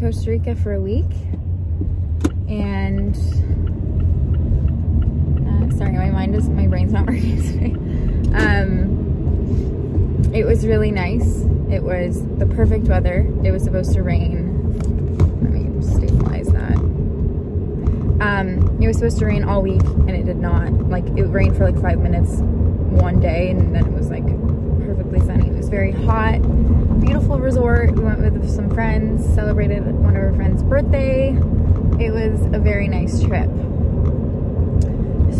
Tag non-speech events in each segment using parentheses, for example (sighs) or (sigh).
Costa Rica for a week and uh, sorry, my mind is, my brain's not (laughs) working today. Um, it was really nice. It was the perfect weather. It was supposed to rain. Let me stabilize that. Um, it was supposed to rain all week and it did not. Like it rained for like five minutes one day and then it was like perfectly sunny. It was very hot, resort. We went with some friends, celebrated one of our friends' birthday. It was a very nice trip.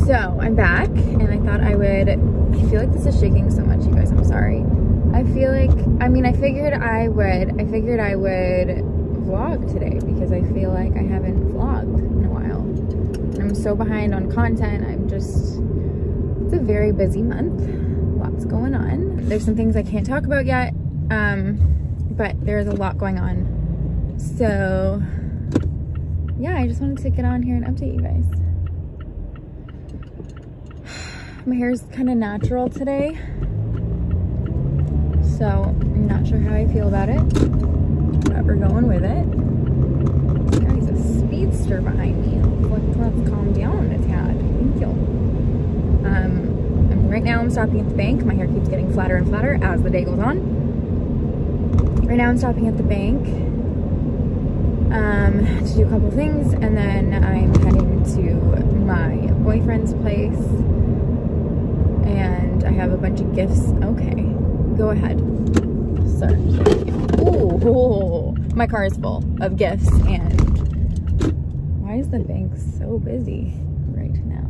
So I'm back and I thought I would, I feel like this is shaking so much, you guys, I'm sorry. I feel like, I mean, I figured I would, I figured I would vlog today because I feel like I haven't vlogged in a while. I'm so behind on content. I'm just, it's a very busy month. Lots going on. There's some things I can't talk about yet, um, but there's a lot going on. So yeah, I just wanted to get on here and update you guys. (sighs) My hair's kind of natural today. So I'm not sure how I feel about it, but we're going with it. There's a speedster behind me. Let's, let's calm down a tad. Thank you. Um, right now I'm stopping at the bank. My hair keeps getting flatter and flatter as the day goes on. Right now I'm stopping at the bank um, to do a couple things and then I'm heading to my boyfriend's place and I have a bunch of gifts. Okay, go ahead, sir. Ooh, my car is full of gifts and why is the bank so busy right now?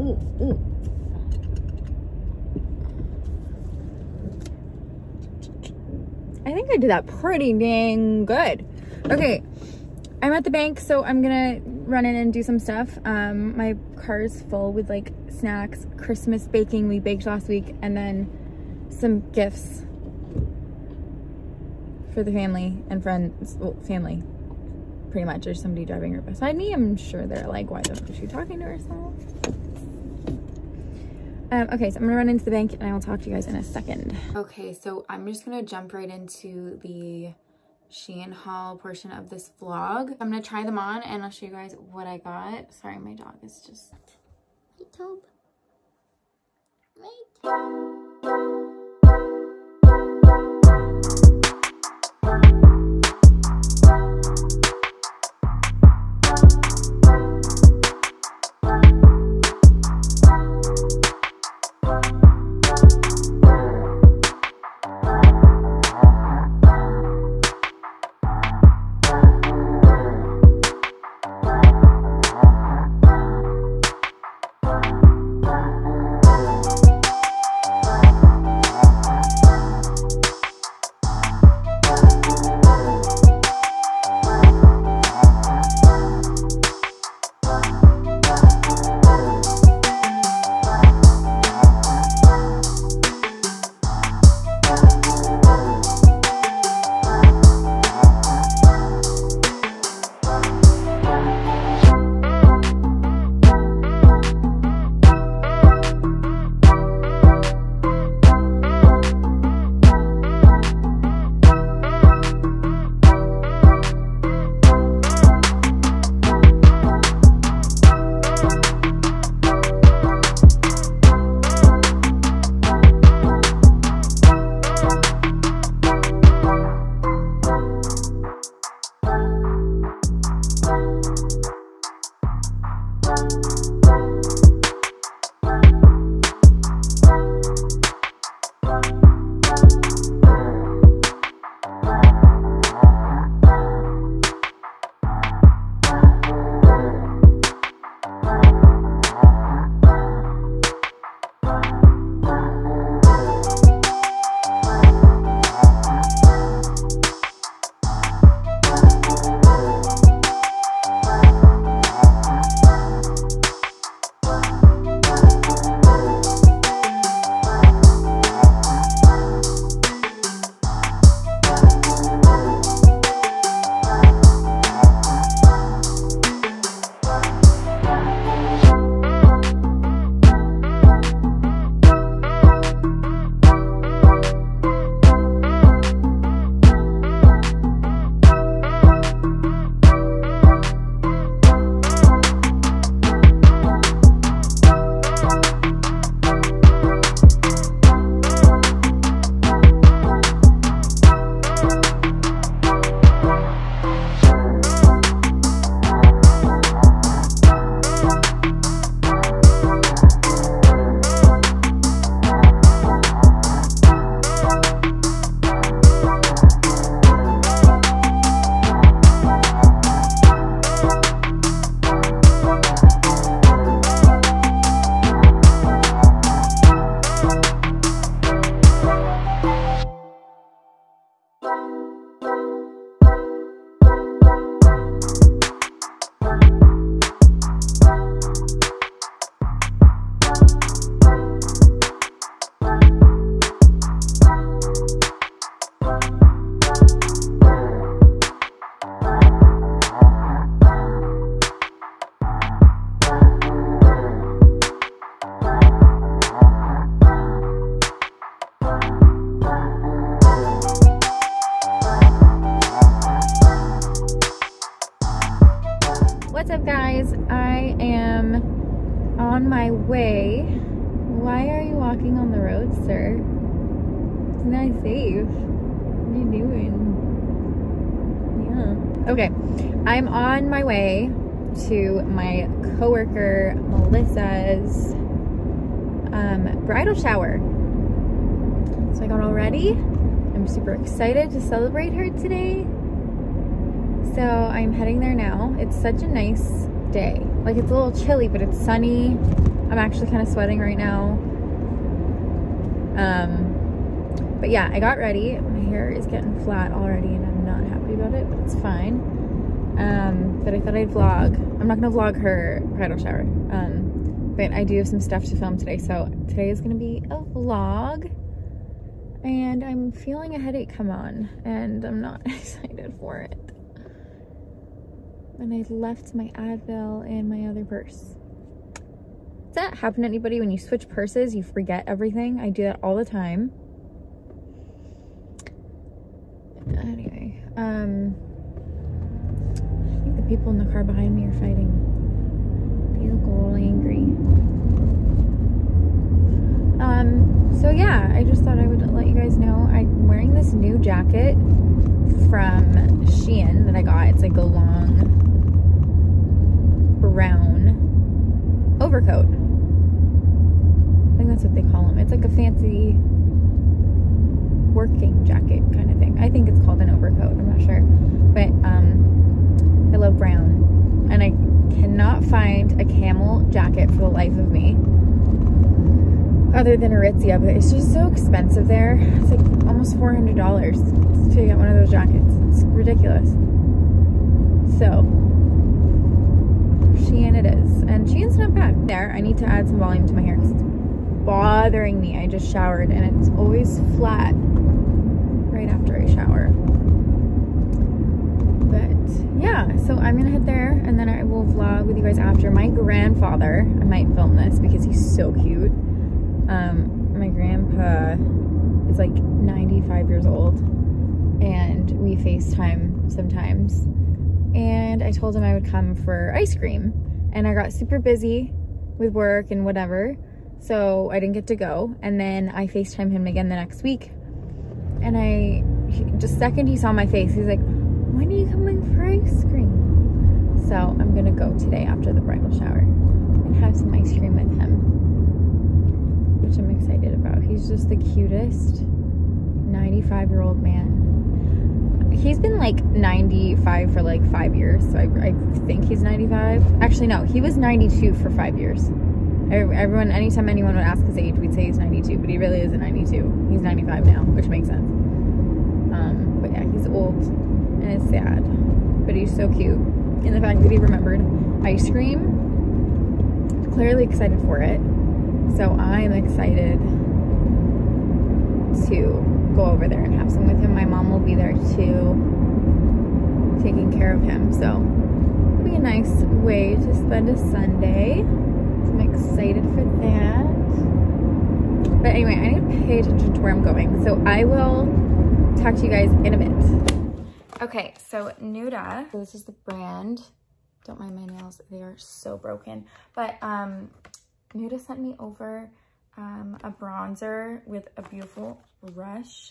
Ooh, ooh. I think I did that pretty dang good. Okay, I'm at the bank, so I'm gonna run in and do some stuff. Um, my car's full with like snacks, Christmas baking we baked last week, and then some gifts for the family and friends, well, family, pretty much. There's somebody driving right beside me. I'm sure they're like, why the fuck is she talking to herself? Um, okay, so I'm gonna run into the bank and I will talk to you guys in a second. Okay, so I'm just gonna jump right into the Shein haul portion of this vlog. I'm gonna try them on and I'll show you guys what I got. Sorry, my dog is just... Hey, Tobe. Hey, my way. Why are you walking on the road, sir? It's not safe. What are you doing? Yeah. Okay, I'm on my way to my coworker Melissa's um, bridal shower. So I got all ready. I'm super excited to celebrate her today. So I'm heading there now. It's such a nice day. Like it's a little chilly, but it's sunny. I'm actually kind of sweating right now. Um, but yeah, I got ready. My hair is getting flat already and I'm not happy about it, but it's fine. Um, but I thought I'd vlog. I'm not gonna vlog her bridal shower. Um, but I do have some stuff to film today. So today is gonna be a vlog and I'm feeling a headache come on and I'm not (laughs) excited for it and I left my Advil in my other purse. Does that happen to anybody when you switch purses, you forget everything? I do that all the time. Anyway, um, I think the people in the car behind me are fighting. They look all angry. Um, so yeah, I just thought I would let you guys know I'm wearing this new jacket from Shein that I got. It's like a long brown overcoat. I think that's what they call them. It's like a fancy working jacket kind of thing. I think it's called an overcoat. I'm not sure. But um, I love brown. And I cannot find a camel jacket for the life of me. Other than Aritzia, but it's just so expensive there. It's like almost $400 to get one of those jackets. It's ridiculous. So, Shein it is. And Shein's not bad. There, I need to add some volume to my hair bothering me. I just showered and it's always flat right after I shower. But yeah, so I'm gonna head there and then I will vlog with you guys after. My grandfather, I might film this because he's so cute. Um, my grandpa is like 95 years old and we FaceTime sometimes and I told him I would come for ice cream. And I got super busy with work and whatever, so I didn't get to go. And then I FaceTime him again the next week. And I, just second he saw my face, he's like, when are you coming for ice cream? So I'm gonna go today after the bridal shower and have some ice cream with him, which I'm excited about. He's just the cutest 95 year old man he's been like 95 for like five years. So I, I think he's 95. Actually, no, he was 92 for five years. Everyone, anytime anyone would ask his age, we'd say he's 92, but he really isn't 92. He's 95 now, which makes sense. Um, but yeah, he's old and it's sad, but he's so cute. And the fact that he remembered ice cream, clearly excited for it. So I'm excited to go over there and have some with him. My mom will be there too, taking care of him. So it'll be a nice way to spend a Sunday. I'm excited for that. But anyway, I need to pay attention to where I'm going. So I will talk to you guys in a bit. Okay, so Nuda, so this is the brand. Don't mind my nails, they are so broken. But um, Nuda sent me over um, a bronzer with a beautiful brush.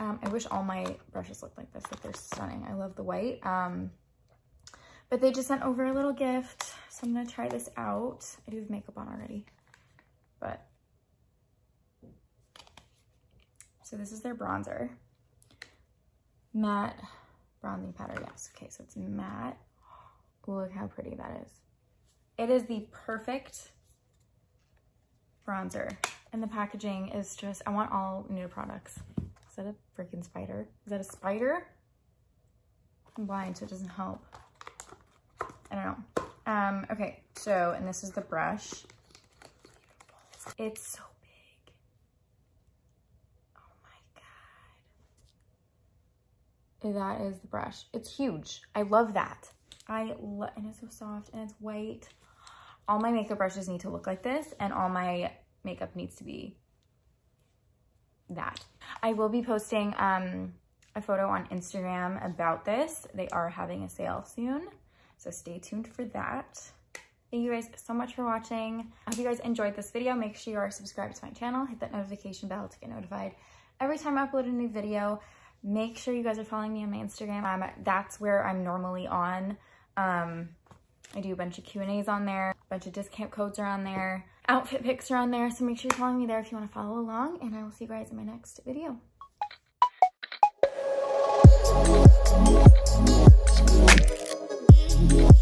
Um, I wish all my brushes looked like this, like they're stunning. I love the white. Um, but they just sent over a little gift, so I'm gonna try this out. I do have makeup on already, but. So this is their bronzer. Matte bronzing powder, yes. Okay, so it's matte. Look how pretty that is. It is the perfect bronzer. And the packaging is just, I want all new products. Is that a freaking spider? Is that a spider? I'm blind, so it doesn't help. I don't know. Um, okay, so, and this is the brush. It's so big. Oh my God. That is the brush. It's huge. I love that. I love, and it's so soft and it's white all my makeup brushes need to look like this and all my makeup needs to be that. I will be posting um, a photo on Instagram about this. They are having a sale soon, so stay tuned for that. Thank you guys so much for watching. I hope you guys enjoyed this video. Make sure you are subscribed to my channel. Hit that notification bell to get notified every time I upload a new video. Make sure you guys are following me on my Instagram. Um, that's where I'm normally on. Um, I do a bunch of Q&As on there. A bunch of discount codes are on there. Outfit pics are on there. So make sure you're following me there if you want to follow along. And I will see you guys in my next video. Thank.